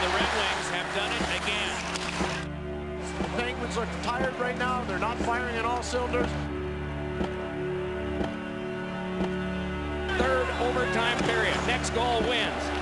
The Red Wings have done it again. The Penguins look tired right now. They're not firing at all cylinders. Third overtime period. Next goal wins.